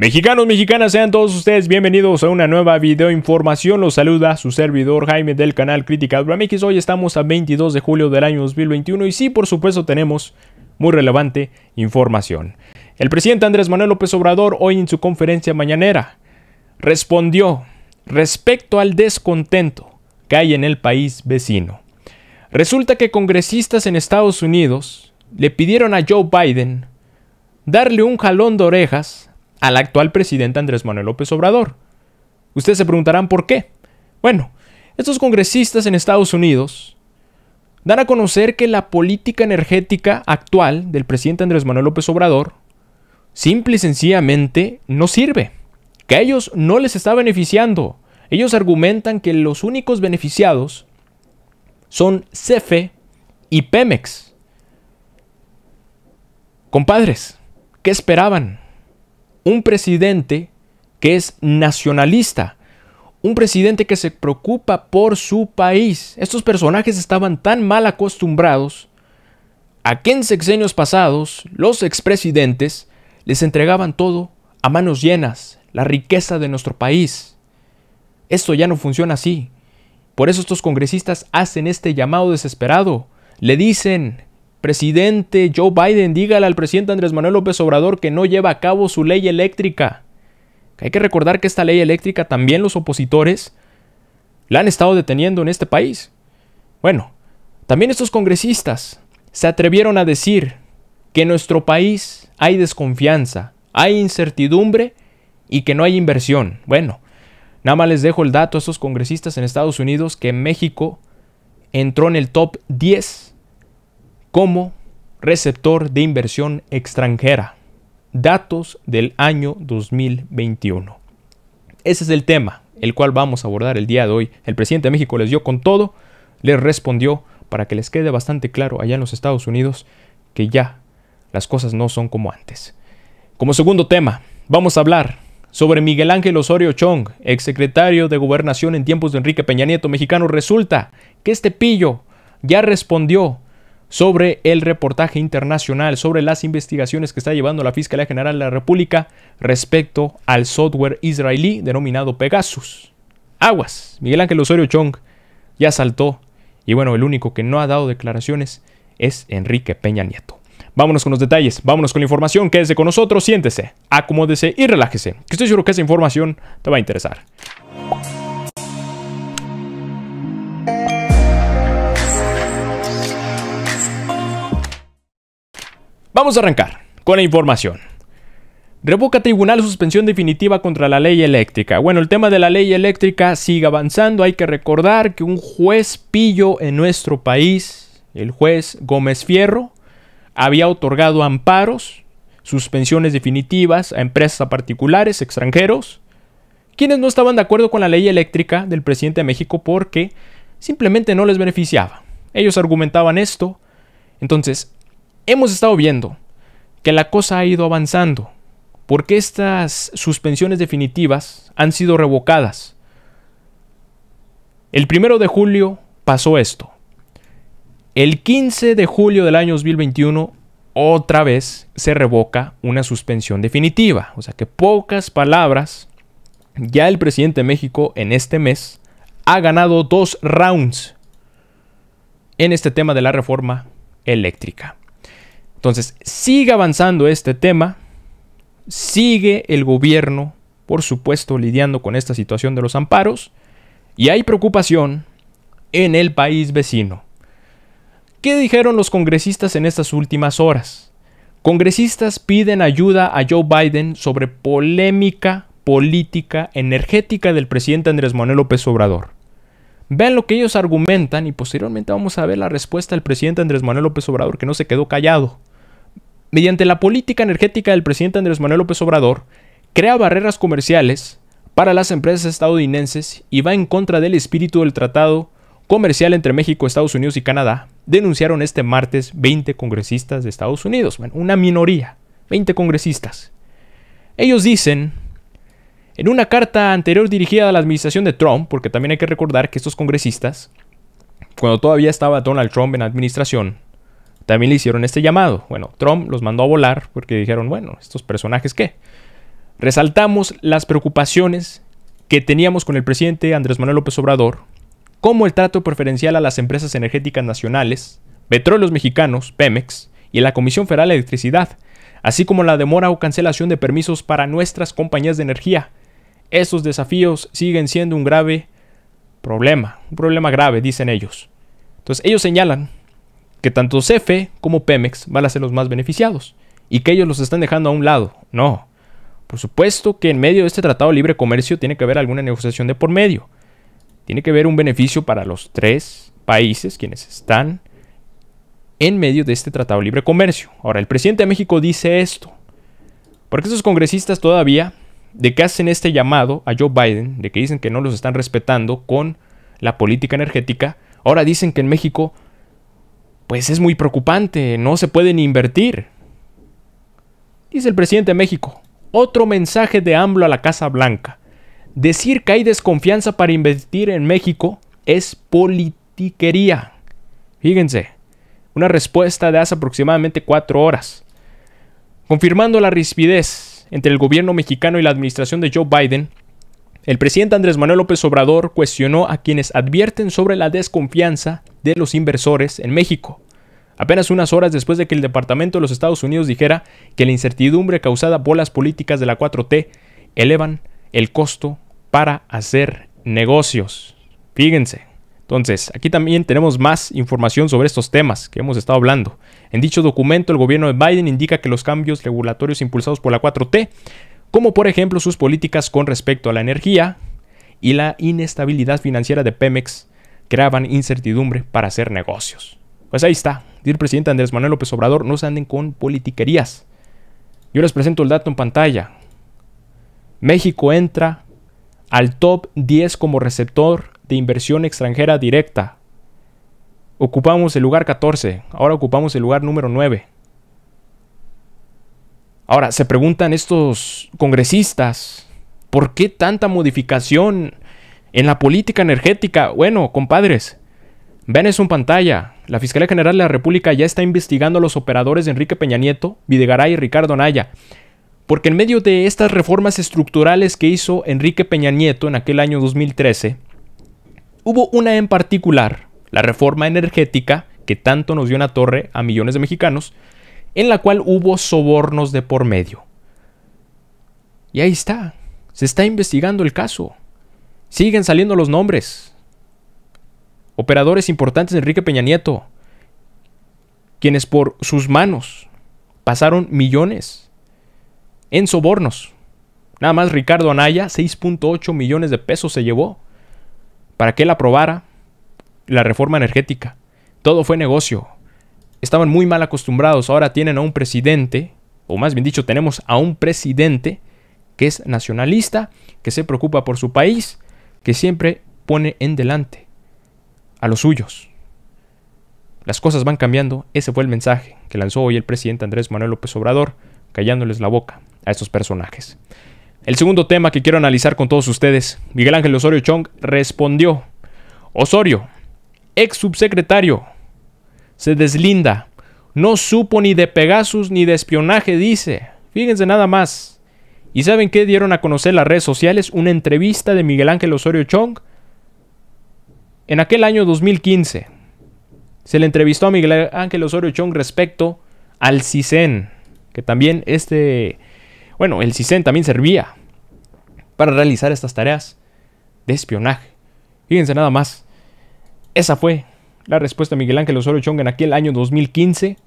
Mexicanos, mexicanas, sean todos ustedes bienvenidos a una nueva video información. Los saluda su servidor Jaime del canal Crítica Bramix. Hoy estamos a 22 de julio del año 2021 y sí, por supuesto, tenemos muy relevante información. El presidente Andrés Manuel López Obrador hoy en su conferencia mañanera respondió respecto al descontento que hay en el país vecino. Resulta que congresistas en Estados Unidos le pidieron a Joe Biden darle un jalón de orejas al actual presidente Andrés Manuel López Obrador. Ustedes se preguntarán por qué. Bueno, estos congresistas en Estados Unidos dan a conocer que la política energética actual del presidente Andrés Manuel López Obrador simple y sencillamente no sirve, que a ellos no les está beneficiando. Ellos argumentan que los únicos beneficiados son CFE y Pemex. Compadres, ¿qué esperaban? Un presidente que es nacionalista, un presidente que se preocupa por su país. Estos personajes estaban tan mal acostumbrados a que en sexenios pasados los expresidentes les entregaban todo a manos llenas, la riqueza de nuestro país. Esto ya no funciona así. Por eso estos congresistas hacen este llamado desesperado. Le dicen, Presidente Joe Biden, dígale al presidente Andrés Manuel López Obrador que no lleva a cabo su ley eléctrica. hay que recordar que esta ley eléctrica también los opositores la han estado deteniendo en este país. Bueno, también estos congresistas se atrevieron a decir que en nuestro país hay desconfianza, hay incertidumbre y que no hay inversión. Bueno, nada más les dejo el dato a estos congresistas en Estados Unidos que México entró en el top 10 como receptor de inversión extranjera. Datos del año 2021. Ese es el tema, el cual vamos a abordar el día de hoy. El presidente de México les dio con todo, les respondió para que les quede bastante claro allá en los Estados Unidos que ya las cosas no son como antes. Como segundo tema, vamos a hablar sobre Miguel Ángel Osorio Chong, exsecretario de Gobernación en tiempos de Enrique Peña Nieto mexicano. Resulta que este pillo ya respondió sobre el reportaje internacional, sobre las investigaciones que está llevando la Fiscalía General de la República respecto al software israelí denominado Pegasus. Aguas, Miguel Ángel Osorio Chong ya saltó y bueno, el único que no ha dado declaraciones es Enrique Peña Nieto. Vámonos con los detalles, vámonos con la información, quédese con nosotros, siéntese, acomódese y relájese, que estoy seguro que esa información te va a interesar. Vamos a arrancar con la información. Revoca tribunal suspensión definitiva contra la ley eléctrica. Bueno, el tema de la ley eléctrica sigue avanzando. Hay que recordar que un juez pillo en nuestro país, el juez Gómez Fierro, había otorgado amparos, suspensiones definitivas a empresas particulares, extranjeros, quienes no estaban de acuerdo con la ley eléctrica del presidente de México porque simplemente no les beneficiaba. Ellos argumentaban esto. Entonces, hemos estado viendo que la cosa ha ido avanzando, porque estas suspensiones definitivas han sido revocadas. El primero de julio pasó esto. El 15 de julio del año 2021 otra vez se revoca una suspensión definitiva. O sea que pocas palabras, ya el presidente de México en este mes ha ganado dos rounds en este tema de la reforma eléctrica. Entonces, sigue avanzando este tema, sigue el gobierno, por supuesto, lidiando con esta situación de los amparos, y hay preocupación en el país vecino. ¿Qué dijeron los congresistas en estas últimas horas? Congresistas piden ayuda a Joe Biden sobre polémica política energética del presidente Andrés Manuel López Obrador. Vean lo que ellos argumentan y posteriormente vamos a ver la respuesta del presidente Andrés Manuel López Obrador que no se quedó callado mediante la política energética del presidente Andrés Manuel López Obrador, crea barreras comerciales para las empresas estadounidenses y va en contra del espíritu del tratado comercial entre México, Estados Unidos y Canadá, denunciaron este martes 20 congresistas de Estados Unidos, bueno, una minoría, 20 congresistas. Ellos dicen, en una carta anterior dirigida a la administración de Trump, porque también hay que recordar que estos congresistas, cuando todavía estaba Donald Trump en administración, también le hicieron este llamado. Bueno, Trump los mandó a volar porque dijeron, bueno, estos personajes qué. resaltamos las preocupaciones que teníamos con el presidente Andrés Manuel López Obrador, como el trato preferencial a las empresas energéticas nacionales, Petróleos Mexicanos, Pemex, y la Comisión Federal de Electricidad, así como la demora o cancelación de permisos para nuestras compañías de energía. Estos desafíos siguen siendo un grave problema, un problema grave, dicen ellos. Entonces ellos señalan que tanto CFE como Pemex van a ser los más beneficiados y que ellos los están dejando a un lado. No. Por supuesto que en medio de este tratado de libre comercio tiene que haber alguna negociación de por medio. Tiene que haber un beneficio para los tres países quienes están en medio de este tratado de libre comercio. Ahora, el presidente de México dice esto. Porque esos congresistas todavía, de que hacen este llamado a Joe Biden, de que dicen que no los están respetando con la política energética, ahora dicen que en México, pues es muy preocupante, no se pueden invertir. Dice el presidente de México, otro mensaje de AMLO a la Casa Blanca. Decir que hay desconfianza para invertir en México es politiquería. Fíjense, una respuesta de hace aproximadamente cuatro horas. Confirmando la rispidez entre el gobierno mexicano y la administración de Joe Biden, el presidente Andrés Manuel López Obrador cuestionó a quienes advierten sobre la desconfianza de los inversores en México. Apenas unas horas después de que el Departamento de los Estados Unidos dijera que la incertidumbre causada por las políticas de la 4T elevan el costo para hacer negocios. Fíjense. Entonces, aquí también tenemos más información sobre estos temas que hemos estado hablando. En dicho documento, el gobierno de Biden indica que los cambios regulatorios impulsados por la 4T, como por ejemplo sus políticas con respecto a la energía y la inestabilidad financiera de Pemex, creaban incertidumbre para hacer negocios. Pues ahí está, el presidente Andrés Manuel López Obrador, no se anden con politiquerías. Yo les presento el dato en pantalla. México entra al top 10 como receptor de inversión extranjera directa. Ocupamos el lugar 14, ahora ocupamos el lugar número 9. Ahora, se preguntan estos congresistas, ¿por qué tanta modificación en la política energética? Bueno, compadres, ven eso en pantalla. La Fiscalía General de la República ya está investigando a los operadores de Enrique Peña Nieto, Videgaray y Ricardo Anaya. Porque en medio de estas reformas estructurales que hizo Enrique Peña Nieto en aquel año 2013, Hubo una en particular, la reforma energética, que tanto nos dio una torre a millones de mexicanos, en la cual hubo sobornos de por medio. Y ahí está, se está investigando el caso. Siguen saliendo los nombres. Operadores importantes de Enrique Peña Nieto, quienes por sus manos pasaron millones en sobornos. Nada más Ricardo Anaya, 6.8 millones de pesos se llevó para que él aprobara la reforma energética. Todo fue negocio. Estaban muy mal acostumbrados. Ahora tienen a un presidente, o más bien dicho, tenemos a un presidente que es nacionalista, que se preocupa por su país, que siempre pone en delante a los suyos. Las cosas van cambiando. Ese fue el mensaje que lanzó hoy el presidente Andrés Manuel López Obrador, callándoles la boca a estos personajes. El segundo tema que quiero analizar con todos ustedes, Miguel Ángel Osorio Chong respondió. Osorio, ex subsecretario, se deslinda. No supo ni de Pegasus ni de espionaje, dice. Fíjense nada más. ¿Y saben qué dieron a conocer las redes sociales? Una entrevista de Miguel Ángel Osorio Chong en aquel año 2015. Se le entrevistó a Miguel Ángel Osorio Chong respecto al CISEN, que también este bueno, el CISEN también servía para realizar estas tareas de espionaje. Fíjense nada más. Esa fue la respuesta de Miguel Ángel Osorio Chong en aquel año 2015,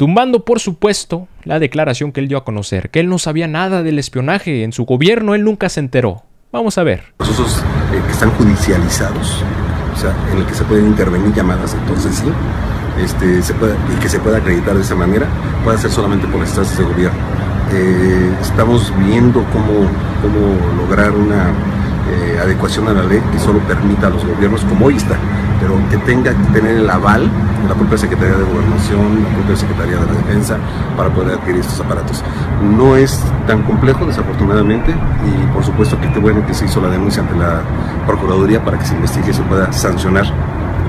tumbando por supuesto la declaración que él dio a conocer, que él no sabía nada del espionaje en su gobierno, él nunca se enteró. Vamos a ver. Procesos eh, que están judicializados, o sea, en el que se pueden intervenir llamadas, entonces sí, este, se puede, y que se pueda acreditar de esa manera, puede ser solamente por las instancias de gobierno eh, estamos viendo cómo, cómo lograr una eh, adecuación a la ley que solo permita a los gobiernos, como hoy está, pero que tenga que tener el aval la propia Secretaría de Gobernación, la propia Secretaría de la Defensa, para poder adquirir estos aparatos. No es tan complejo, desafortunadamente, y por supuesto que qué bueno que se hizo la denuncia ante la Procuraduría para que se investigue y se pueda sancionar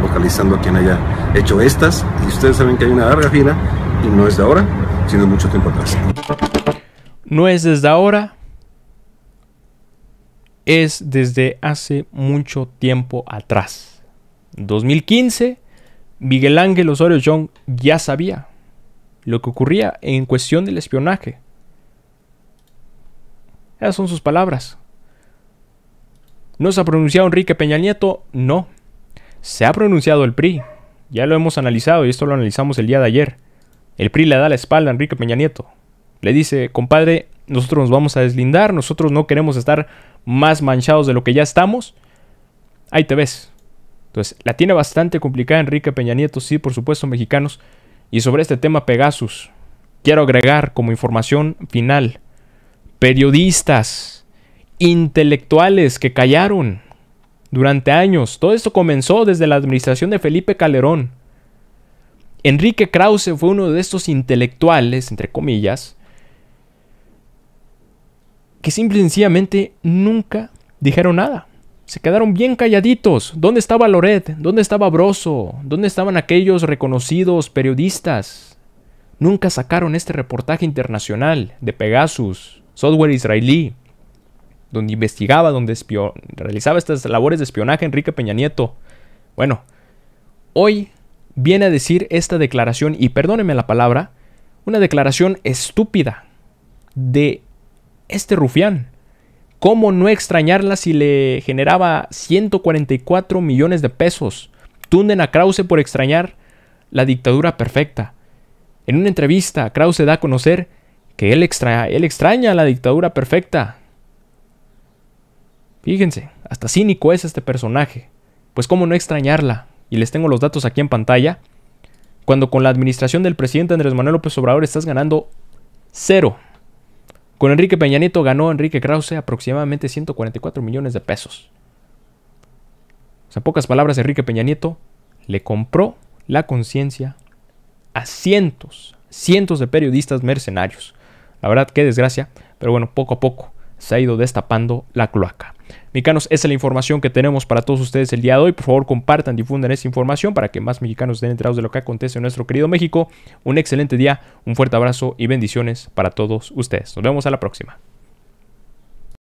localizando a quien haya hecho estas. Y ustedes saben que hay una larga fila y no es de ahora, sino mucho tiempo atrás. no es desde ahora, es desde hace mucho tiempo atrás. 2015, Miguel Ángel Osorio Young ya sabía lo que ocurría en cuestión del espionaje. Esas son sus palabras. ¿No se ha pronunciado Enrique Peña Nieto? No. Se ha pronunciado el PRI. Ya lo hemos analizado y esto lo analizamos el día de ayer. El PRI le da la espalda a Enrique Peña Nieto. Le dice, compadre, nosotros nos vamos a deslindar, nosotros no queremos estar más manchados de lo que ya estamos. Ahí te ves. Entonces, la tiene bastante complicada Enrique Peña Nieto, sí, por supuesto, mexicanos. Y sobre este tema Pegasus, quiero agregar como información final, periodistas, intelectuales que callaron durante años. Todo esto comenzó desde la administración de Felipe Calderón. Enrique Krause fue uno de estos intelectuales, entre comillas, que simple y sencillamente nunca dijeron nada. Se quedaron bien calladitos. ¿Dónde estaba Loret? ¿Dónde estaba Broso? ¿Dónde estaban aquellos reconocidos periodistas? Nunca sacaron este reportaje internacional de Pegasus, software israelí, donde investigaba, donde realizaba estas labores de espionaje Enrique Peña Nieto. Bueno, hoy viene a decir esta declaración, y perdóneme la palabra, una declaración estúpida de este rufián. ¿Cómo no extrañarla si le generaba 144 millones de pesos? Tunden a Krause por extrañar la dictadura perfecta. En una entrevista, Krause da a conocer que él, él extraña la dictadura perfecta. Fíjense, hasta cínico es este personaje. Pues cómo no extrañarla. Y les tengo los datos aquí en pantalla. Cuando con la administración del presidente Andrés Manuel López Obrador estás ganando cero. Con Enrique Peña Nieto ganó Enrique Krause aproximadamente 144 millones de pesos. O sea, pocas palabras, Enrique Peña Nieto le compró la conciencia a cientos, cientos de periodistas mercenarios. La verdad, qué desgracia, pero bueno, poco a poco se ha ido destapando la cloaca. Mexicanos, esa es la información que tenemos para todos ustedes el día de hoy. Por favor, compartan, difundan esa información para que más mexicanos estén enterados de lo que acontece en nuestro querido México. Un excelente día, un fuerte abrazo y bendiciones para todos ustedes. Nos vemos a la próxima.